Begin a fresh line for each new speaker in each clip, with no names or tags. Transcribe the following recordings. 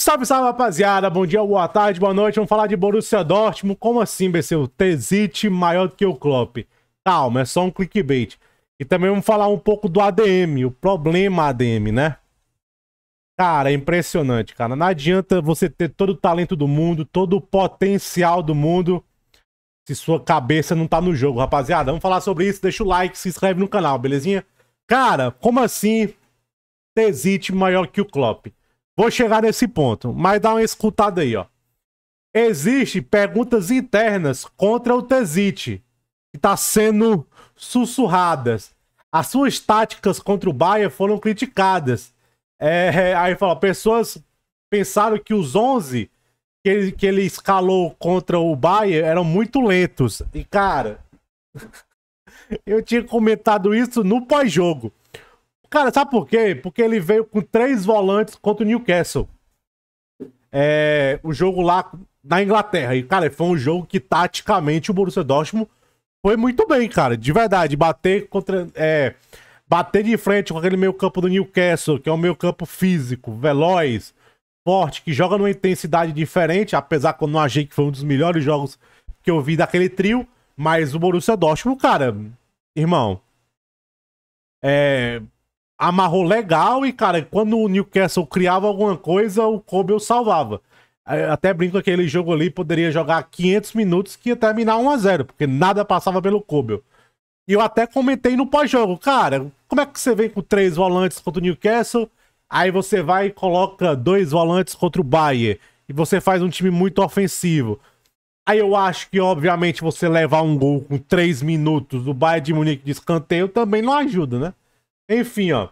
Salve, salve, rapaziada. Bom dia, boa tarde, boa noite. Vamos falar de Borussia Dortmund. Como assim, Beceu? Tezite maior do que o Klopp. Calma, é só um clickbait. E também vamos falar um pouco do ADM, o problema ADM, né? Cara, é impressionante, cara. Não adianta você ter todo o talento do mundo, todo o potencial do mundo, se sua cabeça não tá no jogo, rapaziada. Vamos falar sobre isso. Deixa o like, se inscreve no canal, belezinha? Cara, como assim Tezite maior que o Klopp? Vou chegar nesse ponto, mas dá uma escutada aí, ó. Existem perguntas internas contra o Tezite, que tá sendo sussurradas. As suas táticas contra o Bayern foram criticadas. É, aí fala, pessoas pensaram que os 11 que ele, que ele escalou contra o Bayern eram muito lentos. E, cara, eu tinha comentado isso no pós-jogo. Cara, sabe por quê? Porque ele veio com três volantes contra o Newcastle. É, o jogo lá na Inglaterra. E, cara, foi um jogo que taticamente o Borussia Dortmund foi muito bem, cara. De verdade. Bater contra. É, bater de frente com aquele meio campo do Newcastle, que é um meio campo físico, veloz, forte, que joga numa intensidade diferente, apesar que eu não achei que foi um dos melhores jogos que eu vi daquele trio. Mas o Borussia Dortmund, cara, irmão, é, amarrou legal e, cara, quando o Newcastle criava alguma coisa, o Kobe salvava. Até brinco que aquele jogo ali poderia jogar 500 minutos que ia terminar 1x0, porque nada passava pelo Kobe. E eu até comentei no pós-jogo, cara, como é que você vem com três volantes contra o Newcastle, aí você vai e coloca dois volantes contra o Bayern, e você faz um time muito ofensivo. Aí eu acho que, obviamente, você levar um gol com três minutos do Bayern de Munique de escanteio também não ajuda, né? Enfim, ó.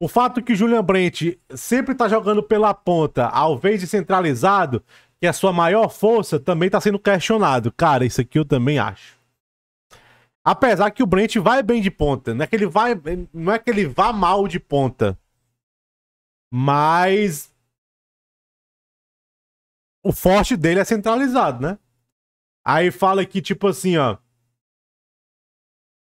O fato que o Julian Brent sempre tá jogando pela ponta, ao invés de centralizado, que é a sua maior força, também tá sendo questionado. Cara, isso aqui eu também acho. Apesar que o Brent vai bem de ponta, não é que ele vai, não é que ele vá mal de ponta. Mas o forte dele é centralizado, né? Aí fala que tipo assim, ó.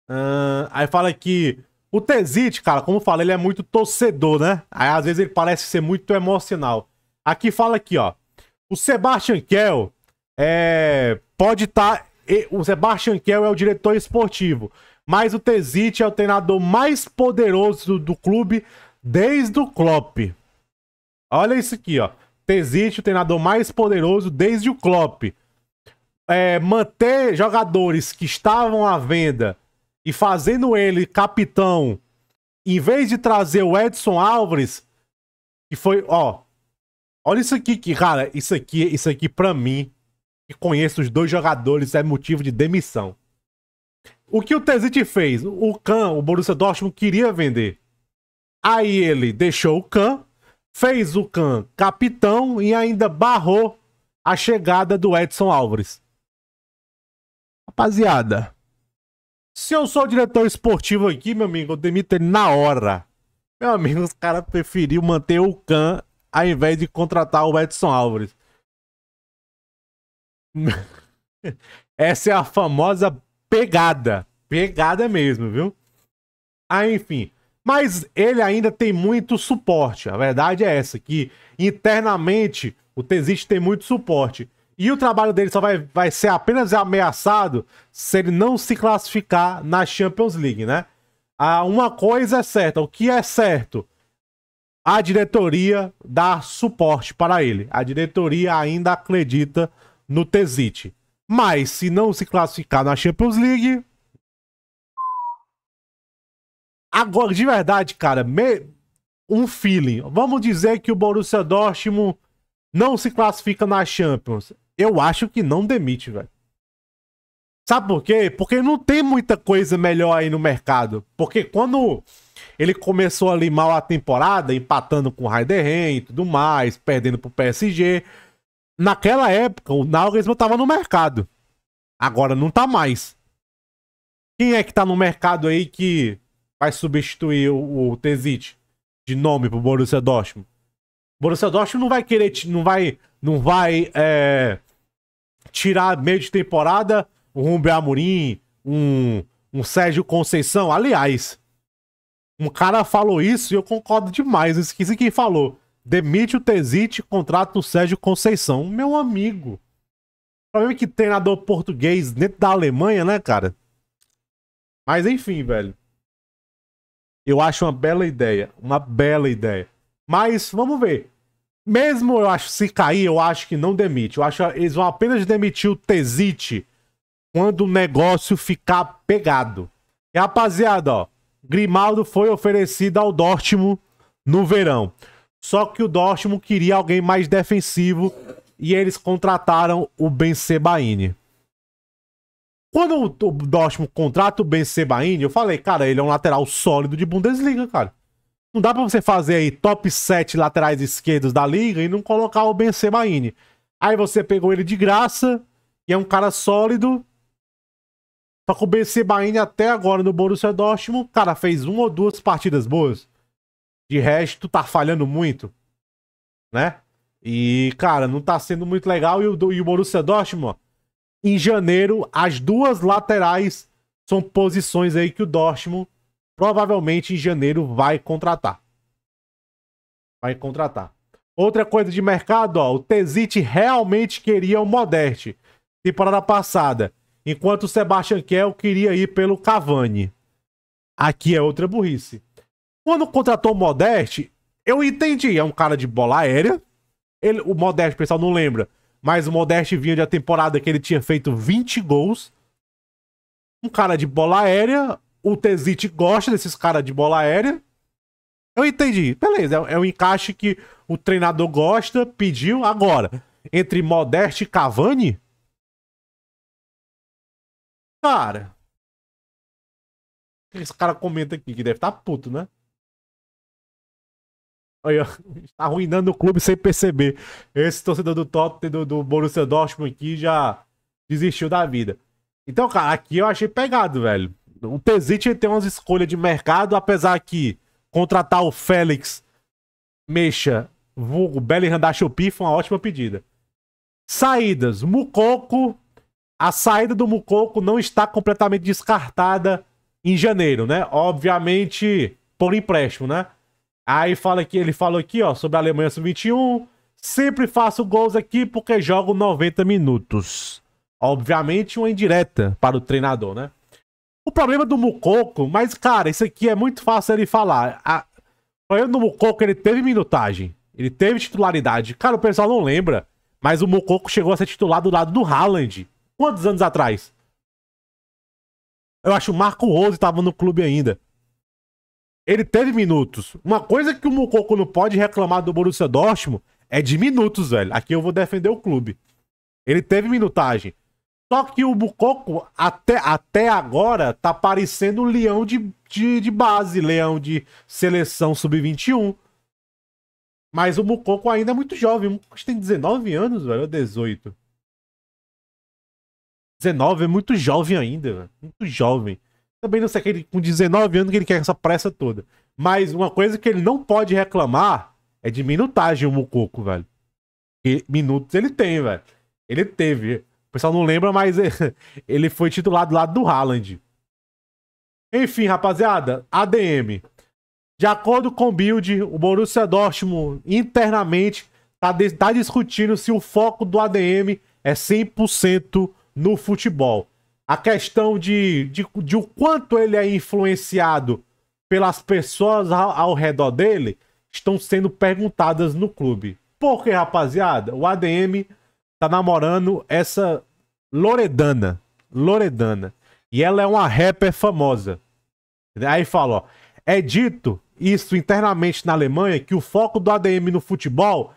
Uh, aí fala que o Tezite, cara, como falei, ele é muito torcedor, né? Aí às vezes ele parece ser muito emocional. Aqui fala aqui, ó. O Sebastian Kell é, pode estar. Tá, o Sebastian Kell é o diretor esportivo. Mas o Tezite é o treinador mais poderoso do, do clube desde o Klopp. Olha isso aqui, ó. Tezite, o treinador mais poderoso desde o Klopp. É, manter jogadores que estavam à venda e fazendo ele capitão, em vez de trazer o Edson Álvares, que foi, ó, olha isso aqui, que, cara, isso aqui, isso aqui para mim, que conheço os dois jogadores, é motivo de demissão. O que o Tezit fez? O Kahn, o Borussia Dortmund queria vender. Aí ele deixou o Kahn, fez o Kahn capitão e ainda barrou a chegada do Edson Álvares. Rapaziada, se eu sou o diretor esportivo aqui, meu amigo, eu demito ele na hora. Meu amigo, os caras preferiram manter o Khan ao invés de contratar o Edson Álvares. Essa é a famosa pegada. Pegada mesmo, viu? Ah, enfim. Mas ele ainda tem muito suporte. A verdade é essa, que internamente o Tesiste tem muito suporte. E o trabalho dele só vai, vai ser apenas ameaçado se ele não se classificar na Champions League, né? Ah, uma coisa é certa, o que é certo? A diretoria dá suporte para ele. A diretoria ainda acredita no Tezite. Mas se não se classificar na Champions League. Agora, de verdade, cara, me... um feeling. Vamos dizer que o Borussia Dortmund não se classifica na Champions eu acho que não demite, velho. Sabe por quê? Porque não tem muita coisa melhor aí no mercado. Porque quando ele começou ali mal a temporada, empatando com o Heiderhen e tudo mais, perdendo pro PSG, naquela época o Nagelsmann tava no mercado. Agora não tá mais. Quem é que tá no mercado aí que vai substituir o, o Tezit de nome pro Borussia Dortmund? Borussia Dortmund não vai querer, não vai, não vai é, tirar meio de temporada um Rubem Amorim, um, um Sérgio Conceição. Aliás, um cara falou isso e eu concordo demais. Eu esqueci quem falou. demite o Tezite e contrata o Sérgio Conceição. Meu amigo. O problema é que treinador português dentro da Alemanha, né, cara? Mas enfim, velho. Eu acho uma bela ideia. Uma bela ideia. Mas vamos ver. Mesmo eu acho, se cair, eu acho que não demite. Eu acho eles vão apenas demitir o Tezite quando o negócio ficar pegado. E rapaziada, ó. Grimaldo foi oferecido ao Dortmund no verão. Só que o Dortmund queria alguém mais defensivo e eles contrataram o Ben Sebaini. Quando o Dortmund contrata o Ben Sebaini, eu falei, cara, ele é um lateral sólido de Bundesliga, cara. Não dá pra você fazer aí top 7 laterais esquerdos da liga e não colocar o Ben Sebaini. Aí você pegou ele de graça e é um cara sólido. Só que o Ben até agora no Borussia Dortmund, cara, fez uma ou duas partidas boas. De resto, tá falhando muito, né? E, cara, não tá sendo muito legal. E o, e o Borussia Dortmund, em janeiro, as duas laterais são posições aí que o Dortmund provavelmente em janeiro vai contratar. Vai contratar. Outra coisa de mercado, ó, o Tezite realmente queria o Modeste temporada passada, enquanto o Sebastian Kell queria ir pelo Cavani. Aqui é outra burrice. Quando contratou o Modeste, eu entendi, é um cara de bola aérea. Ele, o Modeste, o pessoal não lembra, mas o Modeste vinha de uma temporada que ele tinha feito 20 gols. Um cara de bola aérea, o Tezite gosta desses caras de bola aérea. Eu entendi. Beleza, é, é um encaixe que o treinador gosta, pediu. Agora, entre Modeste e Cavani? Cara. Esse cara comenta aqui que deve estar tá puto, né? Olha, tá arruinando o clube sem perceber. Esse torcedor do Tottenham, do, do Borussia Dortmund aqui, já desistiu da vida. Então, cara, aqui eu achei pegado, velho o Tezit tem umas escolhas de mercado, apesar que contratar o Félix Mexa, vulgo Bellingham da Shopee, foi uma ótima pedida. Saídas. Mucoco. A saída do Mucoco não está completamente descartada em janeiro, né? Obviamente, por empréstimo, né? Aí fala que ele falou aqui, ó, sobre a Alemanha sub-21. Sempre faço gols aqui porque jogo 90 minutos. Obviamente, uma indireta para o treinador, né? O problema do Mucoco, mas, cara, isso aqui é muito fácil ele falar. A... O problema do Mucoco, ele teve minutagem. Ele teve titularidade. Cara, o pessoal não lembra. Mas o Mucoco chegou a ser titular do lado do Haaland. Quantos anos atrás? Eu acho que o Marco Rose estava no clube ainda. Ele teve minutos. Uma coisa que o Mucoco não pode reclamar do Borussia Dortmund é de minutos, velho. Aqui eu vou defender o clube. Ele teve minutagem. Só que o Bucoco, até, até agora, tá parecendo um leão de, de, de base, leão de seleção sub-21. Mas o Mucoco ainda é muito jovem. O Mucoco tem 19 anos, velho, ou 18? 19 é muito jovem ainda, velho. Muito jovem. Também não sei que ele, com 19 anos que ele quer essa pressa toda. Mas uma coisa que ele não pode reclamar é de minutagem o Mucoco, velho. Minutos ele tem, velho. Ele teve pessoal não lembra, mas ele foi titular do lado do Haaland. Enfim, rapaziada, ADM. De acordo com o Build, o Borussia Dortmund internamente está tá discutindo se o foco do ADM é 100% no futebol. A questão de, de, de, o quanto ele é influenciado pelas pessoas ao, ao redor dele estão sendo perguntadas no clube. Porque, rapaziada, o ADM tá namorando essa Loredana. Loredana. E ela é uma rapper famosa. Aí fala, ó. É dito isso internamente na Alemanha que o foco do ADM no futebol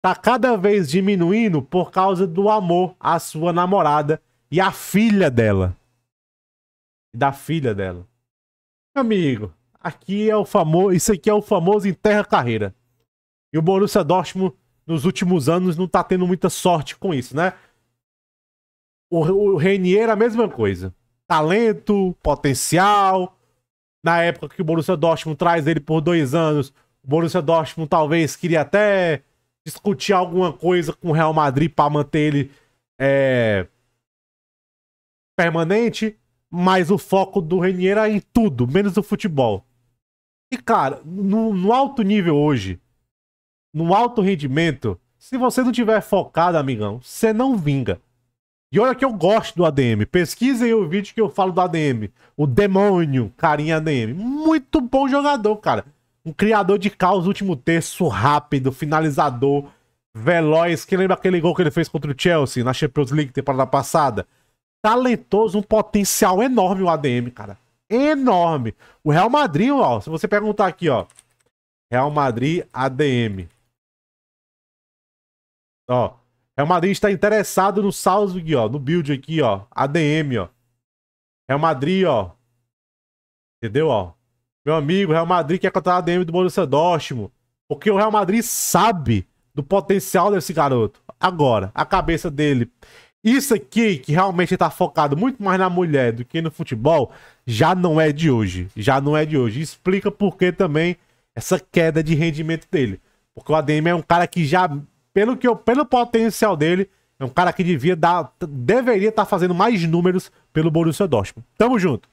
tá cada vez diminuindo por causa do amor à sua namorada e à filha dela. Da filha dela. Amigo, aqui é o famoso, isso aqui é o famoso enterra carreira. E o Borussia Dortmund nos últimos anos não tá tendo muita sorte com isso, né? O, o Renier a mesma coisa. Talento, potencial. Na época que o Borussia Dortmund traz ele por dois anos, o Borussia Dortmund talvez queria até discutir alguma coisa com o Real Madrid para manter ele é, permanente, mas o foco do Renier era em tudo, menos o futebol. E, cara, no, no alto nível hoje, no alto rendimento, se você não tiver focado, amigão, você não vinga. E olha que eu gosto do ADM. Pesquisem o vídeo que eu falo do ADM. O demônio, carinha ADM. Muito bom jogador, cara. Um criador de caos, último terço, rápido, finalizador, veloz. Que lembra aquele gol que ele fez contra o Chelsea na Champions League temporada passada? Talentoso, um potencial enorme o ADM, cara. Enorme. O Real Madrid, ó, se você perguntar aqui, ó. Real Madrid ADM. Ó, Real Madrid está interessado no Salzburg, ó, no build aqui, ó, ADM, ó. Real Madrid, ó. Entendeu, ó? Meu amigo, Real Madrid quer contratar ADM do Borussia Dortmund, porque o Real Madrid sabe do potencial desse garoto. Agora, a cabeça dele isso aqui, que realmente está focado muito mais na mulher do que no futebol, já não é de hoje. Já não é de hoje. Explica por que também essa queda de rendimento dele. Porque o ADM é um cara que já, pelo, que eu, pelo potencial dele, é um cara que devia dar, deveria estar tá fazendo mais números pelo Borussia Dortmund. Tamo junto.